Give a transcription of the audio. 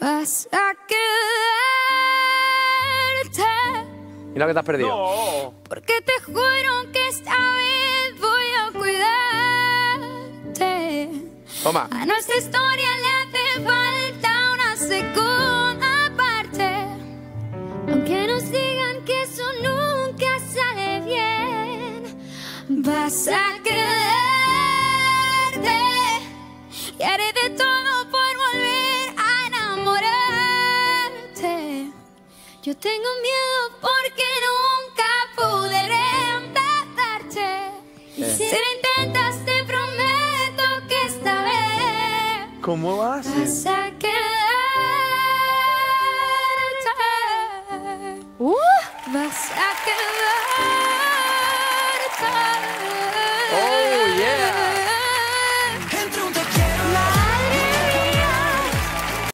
Vas a quedarte. Mira que te has perdido. No. Porque te juro que esta vez voy a cuidarte. Toma. A nuestra historia le hace falta una segunda parte. Aunque nos digan que eso nunca sale bien, vas a quedarte. Y haré de todo Yo tengo miedo porque nunca pude reemplazarte. Y eh. si lo intentas, te prometo que esta vez. ¿Cómo vas? Vas a quedarte. Uh. Vas a quedarte. Oh, yeah. Entre un